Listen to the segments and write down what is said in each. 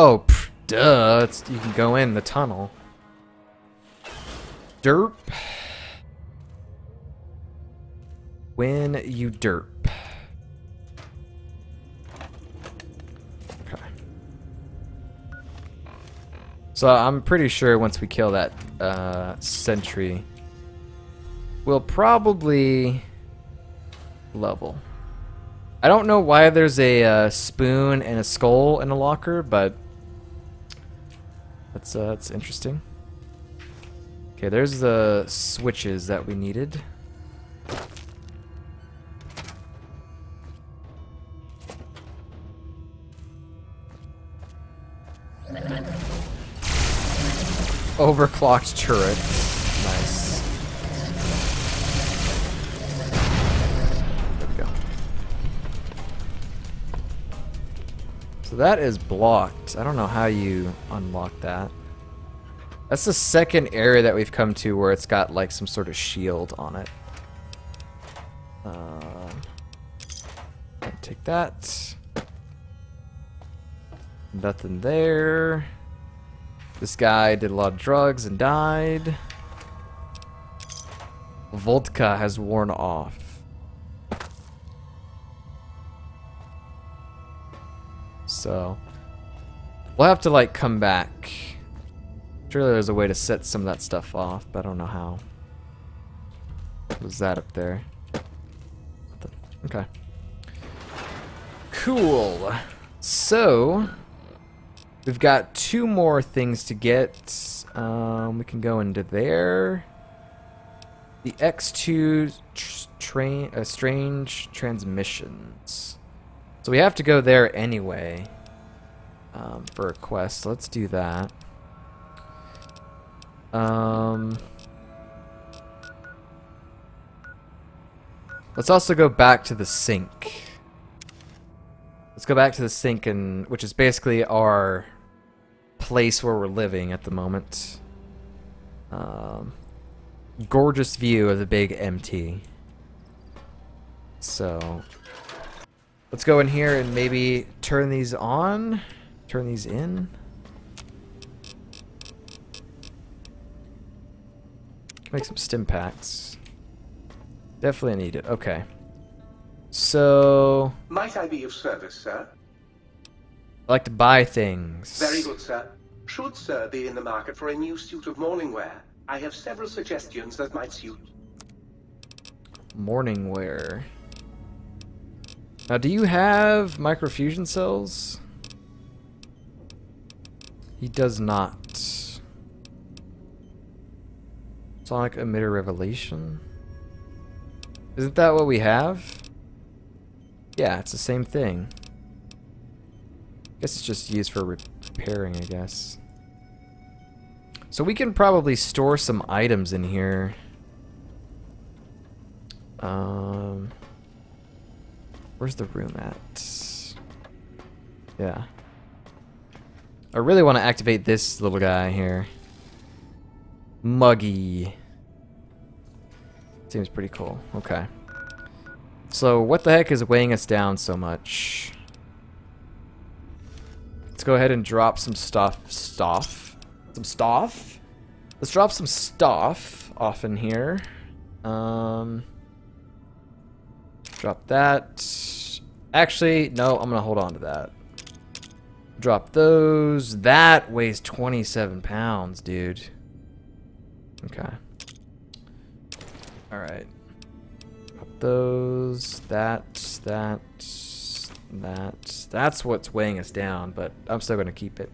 Oh, pff, duh. It's, you can go in the tunnel. Derp. When you derp. Okay. So I'm pretty sure once we kill that uh, sentry, we'll probably level. I don't know why there's a uh, spoon and a skull in a locker, but that's uh, that's interesting. Okay, there's the switches that we needed. Overclocked turret. So that is blocked. I don't know how you unlock that. That's the second area that we've come to where it's got like some sort of shield on it. Um, take that. Nothing there. This guy did a lot of drugs and died. Vodka has worn off. So, we'll have to like come back. Surely there's a way to set some of that stuff off, but I don't know how. What was that up there? Okay. Cool. So, we've got two more things to get. Um, we can go into there. The X2 tr train, uh, strange transmissions. So we have to go there anyway um, for a quest. Let's do that. Um, let's also go back to the sink. Let's go back to the sink, and which is basically our place where we're living at the moment. Um, gorgeous view of the big MT. So, let's go in here and maybe turn these on, turn these in. Make some stim packs. Definitely need it. Okay. So... Might I be of service, sir? I like to buy things. Very good, sir. Should sir be in the market for a new suit of morning wear, I have several suggestions that might suit. Morning wear. Now, do you have microfusion cells? He does not. Sonic emitter revelation? Isn't that what we have? Yeah, it's the same thing. Guess it's just used for repairing, I guess. So we can probably store some items in here. Um, where's the room at? Yeah. I really want to activate this little guy here. Muggy. Seems pretty cool. Okay. So what the heck is weighing us down so much? Let's go ahead and drop some stuff. Stuff? Some stuff? Let's drop some stuff off in here. Um, drop that. Actually, no, I'm going to hold on to that. Drop those. That weighs 27 pounds, dude. Okay. Alright. Drop those. That. That. That. That's what's weighing us down, but I'm still going to keep it.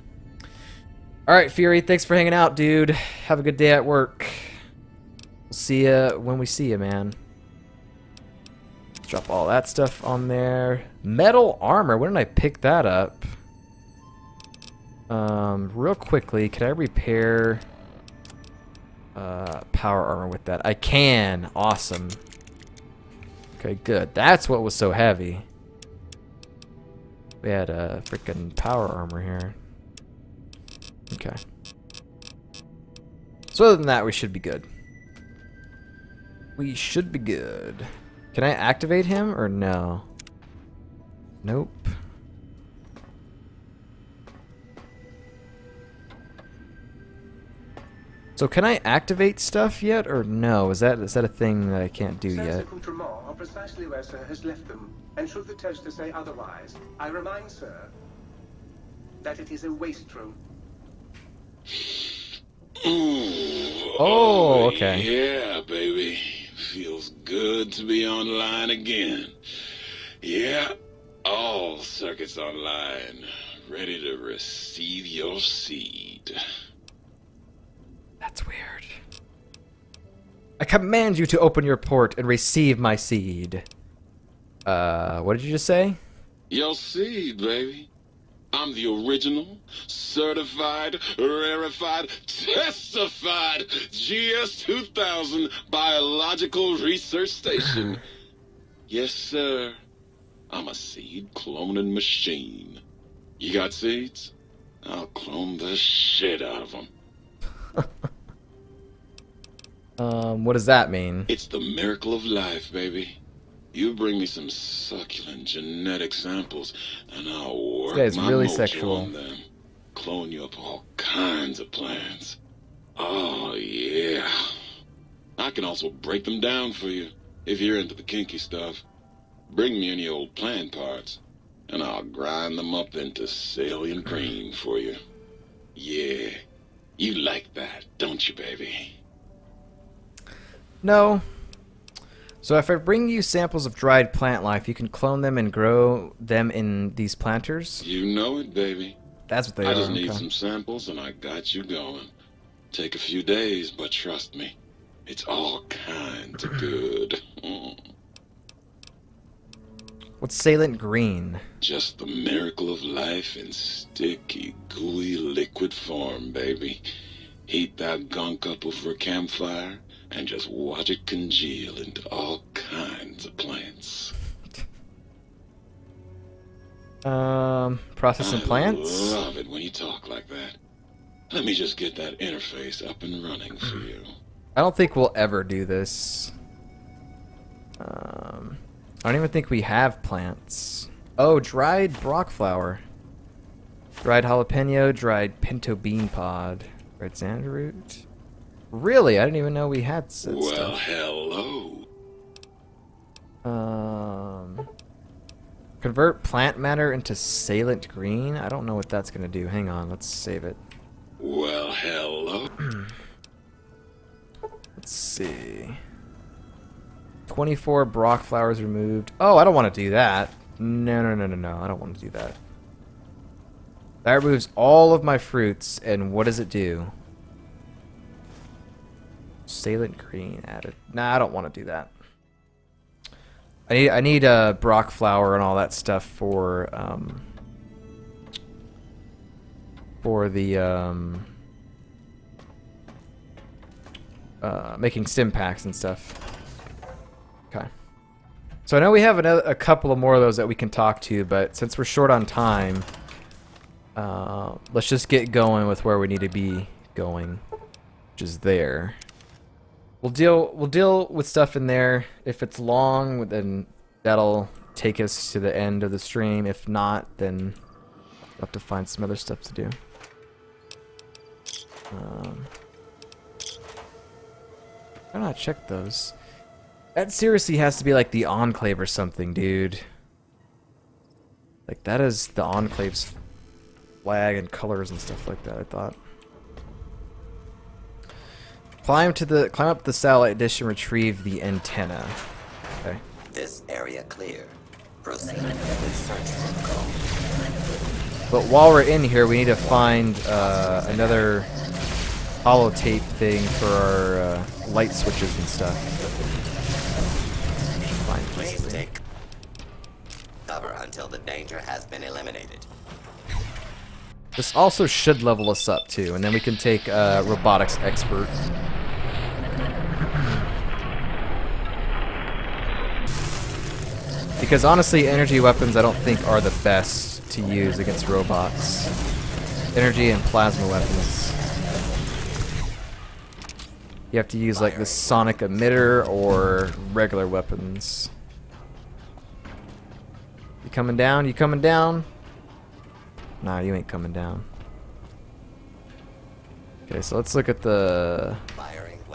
Alright, Fury. Thanks for hanging out, dude. Have a good day at work. We'll see ya when we see you, man. Drop all that stuff on there. Metal armor. When did I pick that up? Um, real quickly, can I repair uh, power armor with that? I can. Awesome. Okay, good. That's what was so heavy. We had a uh, freaking power armor here. Okay. So other than that, we should be good. We should be good. Can I activate him or no? Nope. So can I activate stuff yet, or no? Is that is that a thing that I can't do Sir's yet? accoutrements are precisely where Sir has left them, and should the toaster say otherwise, I remind Sir that it is a waste room. Ooh, Oh, okay. Yeah, baby. Feels good to be online again. Yeah, all circuits online. Ready to receive your seed. That's weird. I command you to open your port and receive my seed. Uh, what did you just say? Your seed, baby. I'm the original, certified, rarefied, testified GS 2000 Biological Research Station. yes, sir. I'm a seed cloning machine. You got seeds? I'll clone the shit out of them. Um, what does that mean? It's the miracle of life, baby. You bring me some succulent genetic samples, and I'll work guy's my really sexual. on them. Clone you up all kinds of plants. Oh yeah. I can also break them down for you if you're into the kinky stuff. Bring me any old plant parts, and I'll grind them up into salient cream for you. Yeah, you like that, don't you, baby? No. So if I bring you samples of dried plant life, you can clone them and grow them in these planters? You know it, baby. That's what they I are. I just need some samples and I got you going. Take a few days, but trust me, it's all kinds of good. What's salient green? Just the miracle of life in sticky, gooey liquid form, baby. Heat that gunk up over a campfire and just watch it congeal into all kinds of plants. Um, processing I plants? love it when you talk like that. Let me just get that interface up and running for you. I don't think we'll ever do this. Um, I don't even think we have plants. Oh, dried broc flower. Dried jalapeno, dried pinto bean pod, dried sand root. Really? I didn't even know we had such Well, stuff. hello. Um, convert plant matter into salient green? I don't know what that's going to do. Hang on, let's save it. Well, hello. Let's see. 24 Broc flowers removed. Oh, I don't want to do that. No, no, no, no, no. I don't want to do that. That removes all of my fruits, and what does it do? Salient green added. Nah, I don't want to do that. I need I need a Broc flower and all that stuff for um for the um uh, making stim packs and stuff. Okay. So I know we have another, a couple of more of those that we can talk to, but since we're short on time, uh, let's just get going with where we need to be going, which is there. We'll deal we'll deal with stuff in there. If it's long, then that'll take us to the end of the stream. If not, then we'll have to find some other stuff to do. Um, don't know. Check those. That seriously has to be like the Enclave or something, dude. Like that is the Enclave's flag and colors and stuff like that. I thought. Climb to the climb up the satellite dish and retrieve the antenna. Okay. This area clear. Proceed with search protocol. But while we're in here, we need to find uh, another holotape thing for our uh, light switches and stuff. Find Please take cover until the danger has been eliminated. This also should level us up too, and then we can take uh, robotics expert. Because honestly, energy weapons I don't think are the best to use against robots. Energy and plasma weapons. You have to use like the sonic emitter or regular weapons. You coming down? You coming down? Nah, you ain't coming down. Okay, so let's look at the...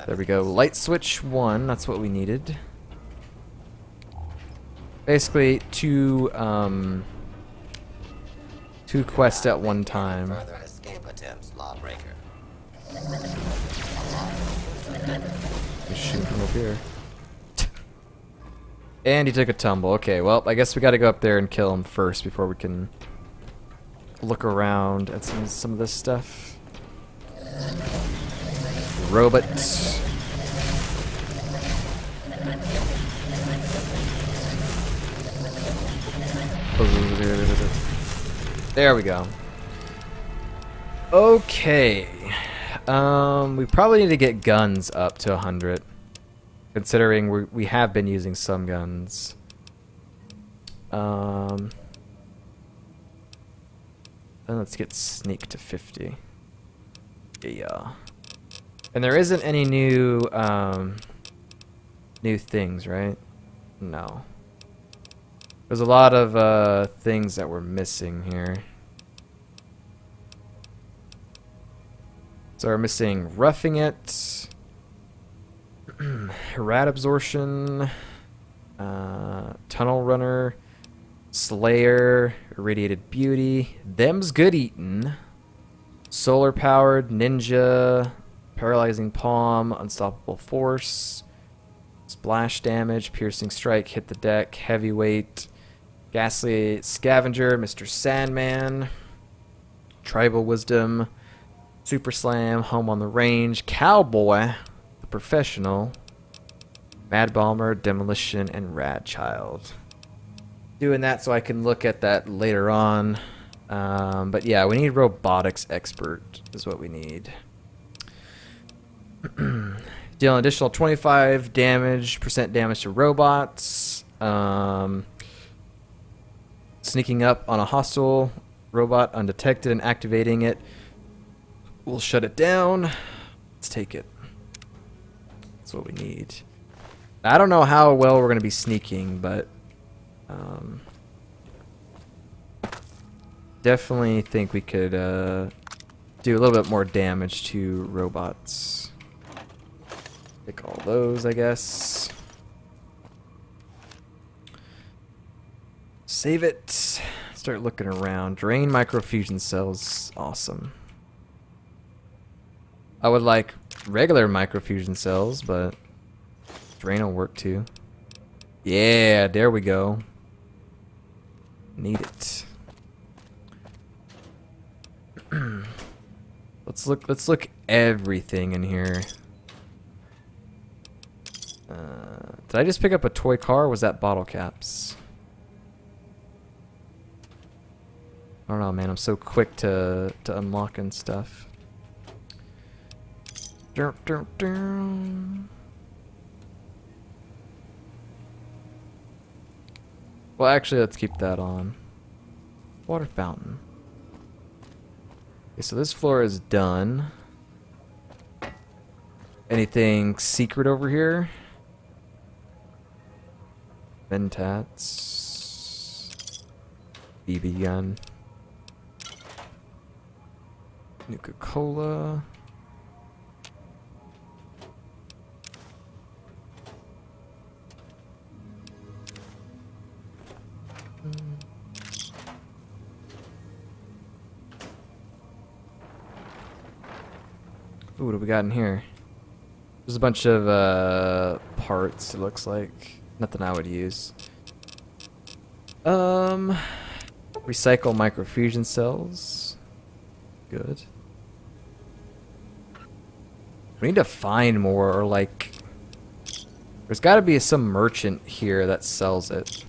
There we go. Light switch one. That's what we needed. Basically, two um, two quests at one time. Just shoot from up here. And he took a tumble. Okay, well, I guess we got to go up there and kill him first before we can look around at some some of this stuff. Robot. There we go. Okay. Um, we probably need to get guns up to 100. Considering we we have been using some guns. Um, let's get sneak to 50. Yeah. And there isn't any new um, new things, right? No. There's a lot of uh, things that we're missing here. So we're missing roughing it, rat absorption, uh, tunnel runner, slayer, irradiated beauty, them's good eatin', solar powered, ninja, paralyzing palm, unstoppable force, splash damage, piercing strike, hit the deck, heavyweight, ghastly scavenger, Mr. Sandman, tribal wisdom, super slam, home on the range, cowboy, the professional, mad bomber, demolition, and rad child. Doing that so I can look at that later on. Um, but yeah, we need robotics expert is what we need. Deal an additional 25 damage, percent damage to robots. Um, sneaking up on a hostile robot undetected and activating it. We'll shut it down. Let's take it. That's what we need. I don't know how well we're going to be sneaking, but um, definitely think we could uh, do a little bit more damage to robots. Pick all those, I guess. Save it. Start looking around. Drain microfusion cells. Awesome. I would like regular microfusion cells, but drain will work too. Yeah, there we go. Need it. let's look. Let's look everything in here. Uh, did I just pick up a toy car? Or was that bottle caps? I don't know, man. I'm so quick to to unlocking stuff. Well, actually, let's keep that on. Water fountain. Okay, so this floor is done. Anything secret over here? Ventats. BB gun. Nuka got in here? There's a bunch of uh, parts, it looks like. Nothing I would use. Um, recycle microfusion cells. Good. We need to find more, or like... There's got to be some merchant here that sells it.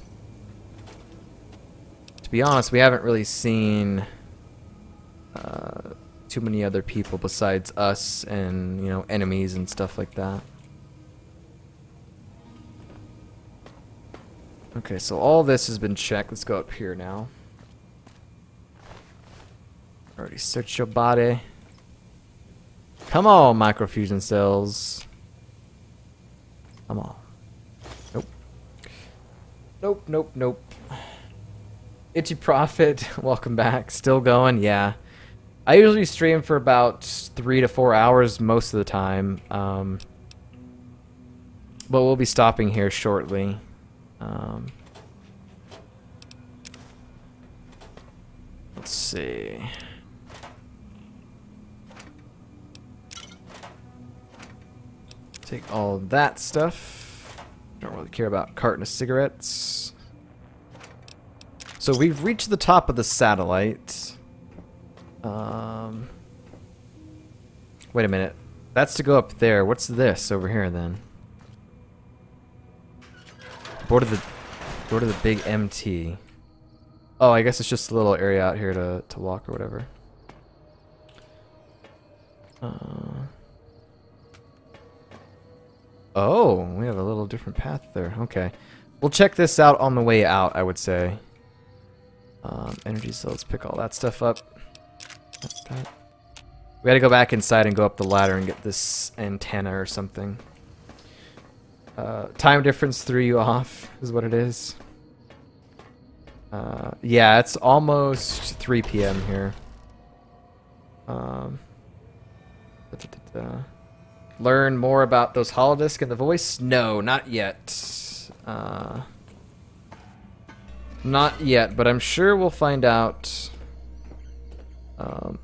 To be honest, we haven't really seen... Uh, too many other people besides us and, you know, enemies and stuff like that. Okay, so all this has been checked. Let's go up here now. Already searched your body. Come on, microfusion cells. Come on. Nope. Nope, nope, nope. Itchy Prophet, welcome back. Still going? Yeah. I usually stream for about three to four hours most of the time. Um, but we'll be stopping here shortly. Um, let's see. Take all that stuff. Don't really care about carton of cigarettes. So we've reached the top of the satellite. Um, wait a minute. That's to go up there. What's this over here then? Board of the board of the big MT. Oh, I guess it's just a little area out here to to walk or whatever. Uh, oh, we have a little different path there. Okay. We'll check this out on the way out, I would say. Um, energy, let's pick all that stuff up. We gotta go back inside and go up the ladder and get this antenna or something. Uh, time difference threw you off, is what it is. Uh, yeah, it's almost 3 p.m. here. Um, da -da -da Learn more about those holodisc and the voice? No, not yet. Uh, not yet, but I'm sure we'll find out um,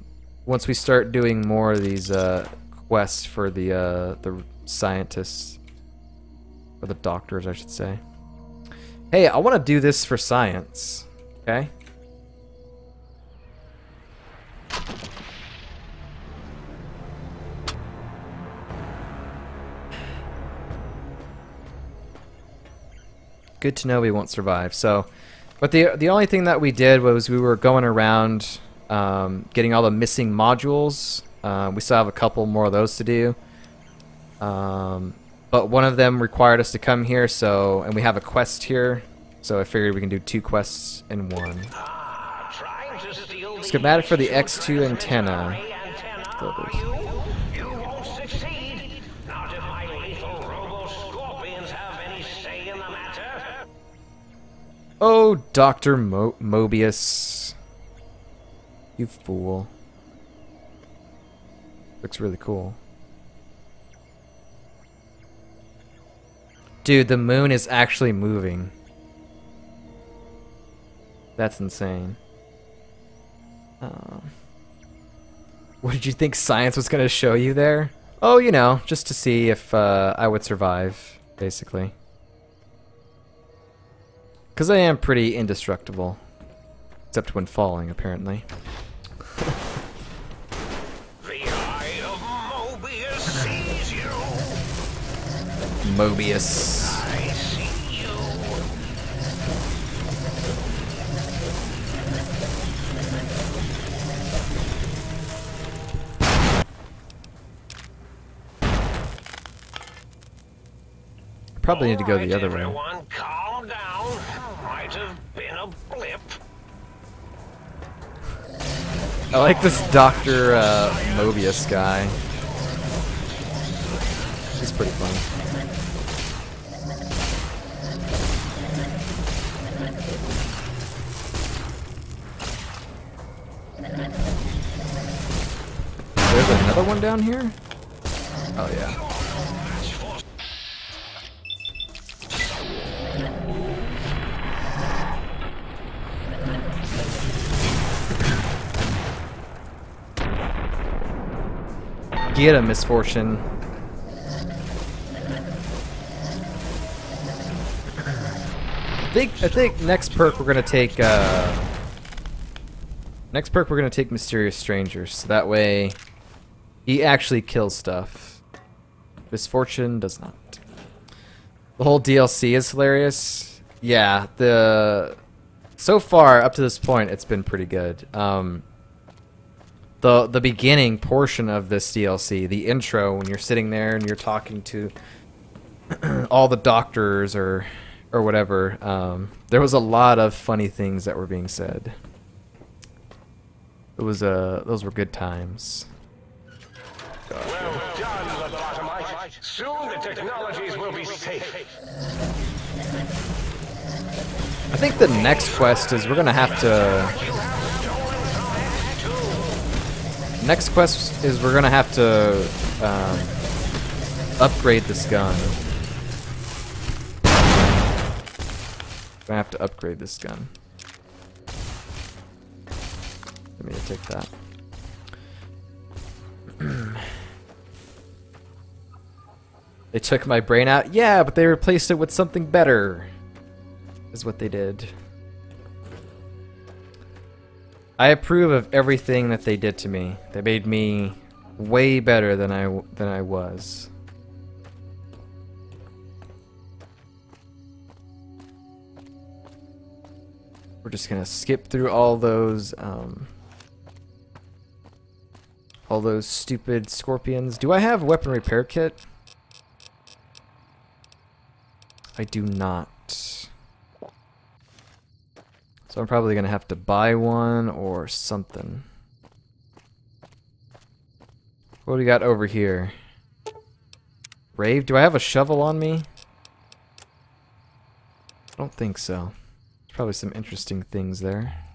once we start doing more of these uh, quests for the uh, the scientists or the doctors, I should say. Hey, I want to do this for science. Okay. Good to know we won't survive. So, but the the only thing that we did was we were going around um, getting all the missing modules. Uh, we still have a couple more of those to do. Um, but one of them required us to come here, so and we have a quest here, so I figured we can do two quests in one. Schematic for the X2 antenna. Oh, Dr. Mo Mobius. You fool. Looks really cool. Dude, the moon is actually moving. That's insane. Um, what did you think science was going to show you there? Oh, you know, just to see if uh, I would survive, basically. Because I am pretty indestructible. Except when falling, apparently. Mobius. I. Probably need to go the other way. everyone, calm down. Might have been a blip. I like this Dr. Uh, Mobius guy. He's pretty fun. There's another one down here? Oh yeah. Get a misfortune. I think I think next perk we're gonna take uh next perk we're gonna take Mysterious Strangers, so that way he actually kills stuff. Misfortune does not. The whole DLC is hilarious. Yeah, the so far up to this point it's been pretty good. Um the the beginning portion of this DLC, the intro, when you're sitting there and you're talking to all the doctors or or whatever, um, there was a lot of funny things that were being said. It was uh those were good times. Well done, Lobotomite. Soon the technologies will be safe. I think the next quest is we're gonna have to You have stolen science too. Next quest is we're gonna have to um, upgrade this gun. Gonna have to upgrade this gun. Me take that. they took my brain out. Yeah, but they replaced it with something better. Is what they did. I approve of everything that they did to me. They made me way better than I than I was. We're just gonna skip through all those um, all those stupid scorpions. Do I have a weapon repair kit? I do not. So I'm probably gonna have to buy one or something. What do we got over here? Rave? Do I have a shovel on me? I don't think so. There's probably some interesting things there.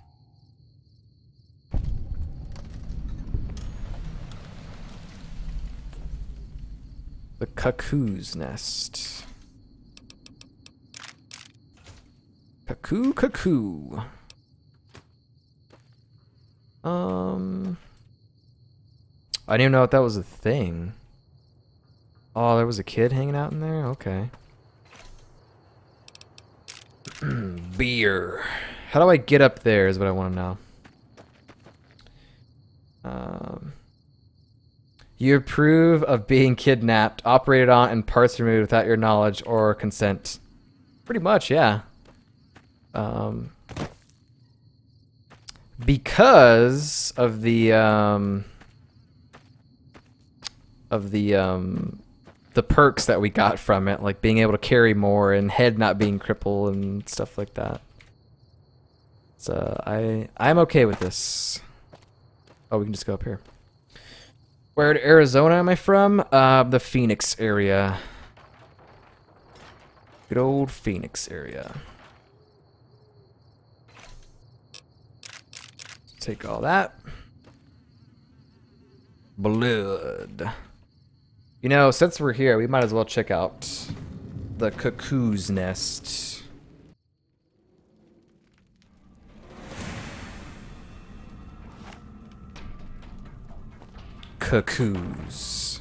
The cuckoo's nest. Cuckoo, cuckoo. Um, I didn't even know if that was a thing. Oh, there was a kid hanging out in there? Okay. Beer. How do I get up there is what I want to know. Um, you approve of being kidnapped, operated on, and parts removed without your knowledge or consent. Pretty much, yeah. Um, because of the um, of the um, the perks that we got from it, like being able to carry more and head not being crippled and stuff like that. So I I'm okay with this. Oh, we can just go up here. Where in Arizona am I from? Uh, the Phoenix area. Good old Phoenix area. Take all that. Blood. You know, since we're here, we might as well check out the cuckoo's nest. Cuckoos.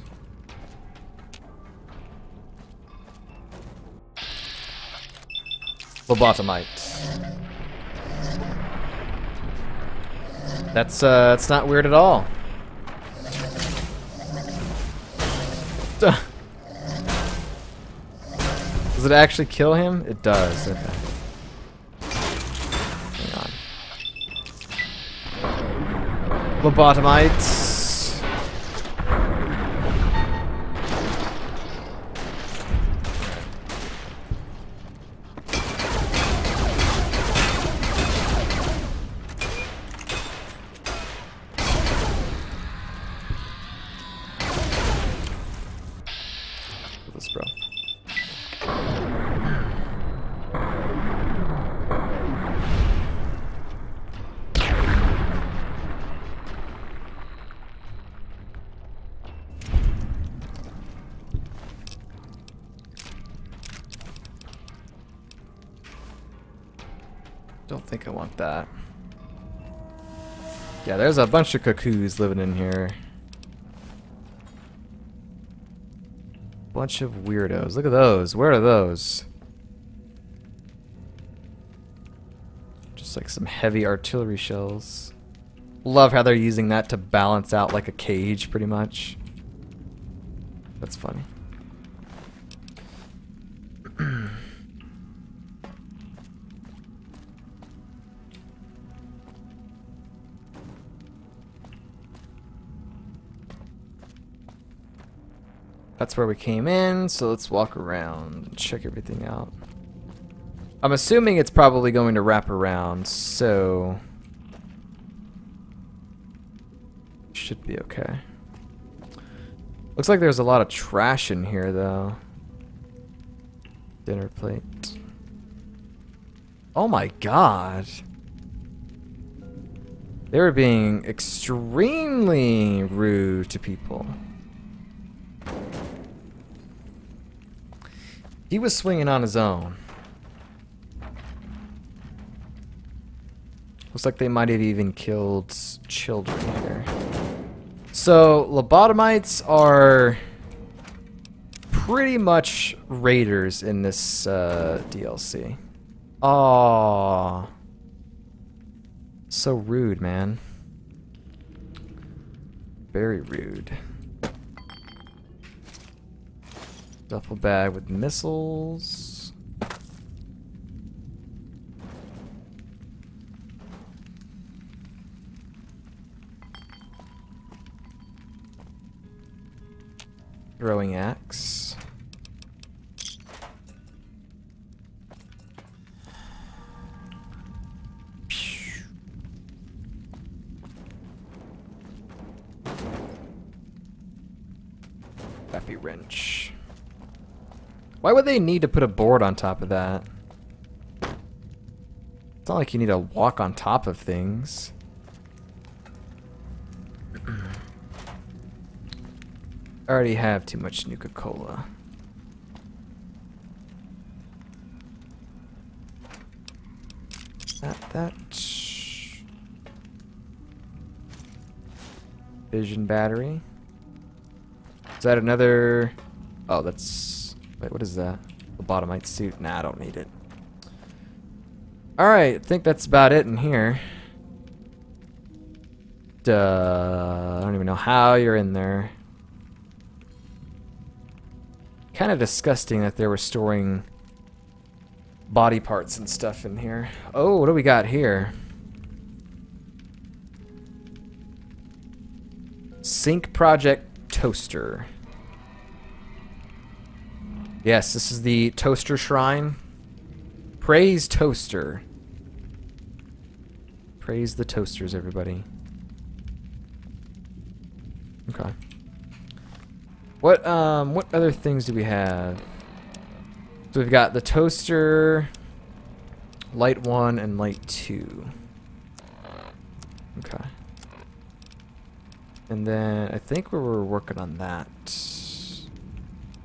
Lobotomite. That's uh, that's not weird at all. Does it actually kill him? It does. Okay. Hang on. Lobotomites. Think I want that. Yeah, there's a bunch of cuckoos living in here. Bunch of weirdos. Look at those. Where are those? Just like some heavy artillery shells. Love how they're using that to balance out like a cage, pretty much. That's funny. That's where we came in, so let's walk around, check everything out. I'm assuming it's probably going to wrap around, so... Should be okay. Looks like there's a lot of trash in here, though. Dinner plate. Oh my god. They were being extremely rude to people. He was swinging on his own. Looks like they might have even killed children here. So, lobotomites are pretty much raiders in this uh, DLC. Aww. So rude, man. Very rude. Duffel bag with missiles. Throwing axe. Why would they need to put a board on top of that? It's not like you need to walk on top of things. I already have too much Nuka-Cola. That, that. Fission battery. Is that another... Oh, that's... Wait, what is that? Lobotomite suit. Nah, I don't need it. Alright, I think that's about it in here. Duh. I don't even know how you're in there. Kind of disgusting that they were storing body parts and stuff in here. Oh, what do we got here? Sink Project Toaster. Yes, this is the Toaster Shrine. Praise Toaster. Praise the toasters, everybody. Okay. What um what other things do we have? So we've got the toaster, light one, and light two. Okay. And then I think we were working on that.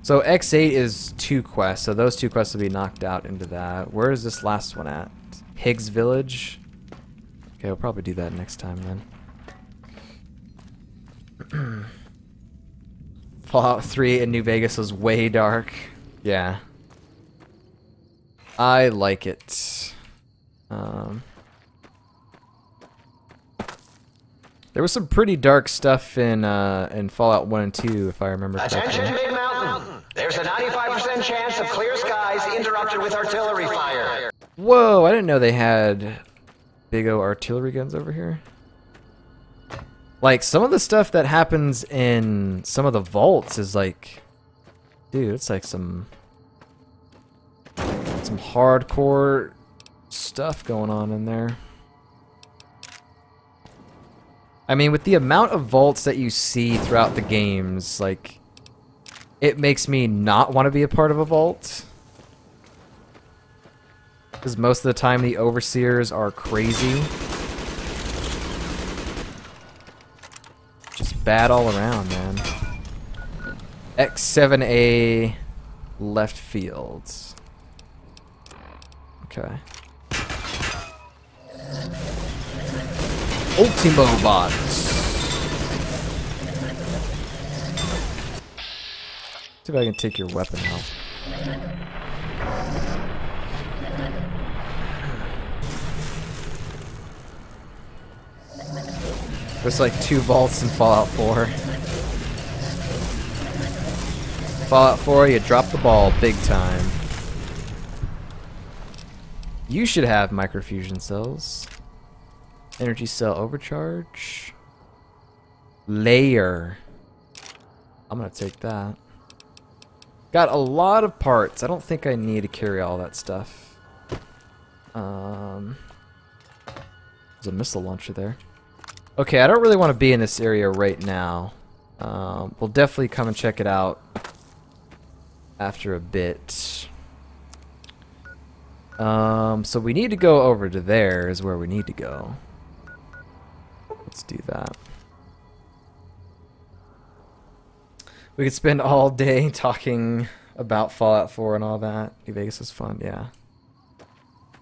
So X8 is two quests, so those two quests will be knocked out into that. Where is this last one at? Higgs Village? Okay, we'll probably do that next time then. Fallout 3 in New Vegas was way dark. Yeah. I like it. Um, there was some pretty dark stuff in uh, in Fallout 1 and 2, if I remember Attention, correctly. Mountain. There's a 95% chance of clear skies interrupted with artillery fire. Whoa, I didn't know they had big O artillery guns over here. Like, some of the stuff that happens in some of the vaults is like... Dude, it's like some... Some hardcore stuff going on in there. I mean, with the amount of vaults that you see throughout the games, like... It makes me not want to be a part of a vault. Because most of the time the overseers are crazy. Just bad all around, man. X7A left fields. Okay. Ultimo bots. See if I can take your weapon out. There's like two vaults in Fallout 4. Fallout 4, you drop the ball big time. You should have microfusion cells. Energy cell overcharge. Layer. I'm gonna take that. Got a lot of parts. I don't think I need to carry all that stuff. Um, there's a missile launcher there. Okay, I don't really want to be in this area right now. Um, we'll definitely come and check it out after a bit. Um, so we need to go over to there is where we need to go. Let's do that. We could spend all day talking about Fallout 4 and all that. New Vegas is fun, yeah.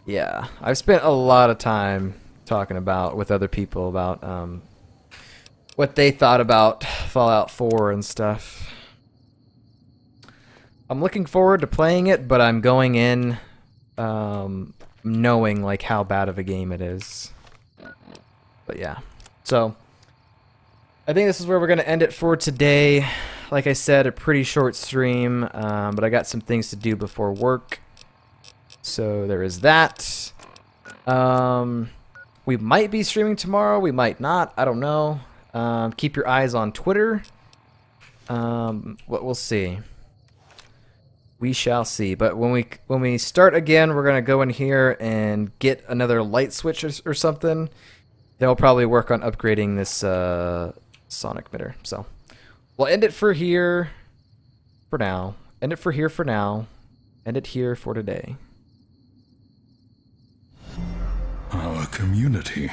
Yeah, I've spent a lot of time talking about with other people about um, what they thought about Fallout 4 and stuff. I'm looking forward to playing it, but I'm going in um, knowing like how bad of a game it is. But yeah, so I think this is where we're gonna end it for today. Like I said, a pretty short stream, um, but I got some things to do before work. So there is that. Um, we might be streaming tomorrow. We might not. I don't know. Um, keep your eyes on Twitter. Um, what we'll see. We shall see. But when we when we start again, we're gonna go in here and get another light switch or, or something. They'll probably work on upgrading this uh, sonic emitter. So we'll end it for here for now. End it for here for now. End it here for today. Our community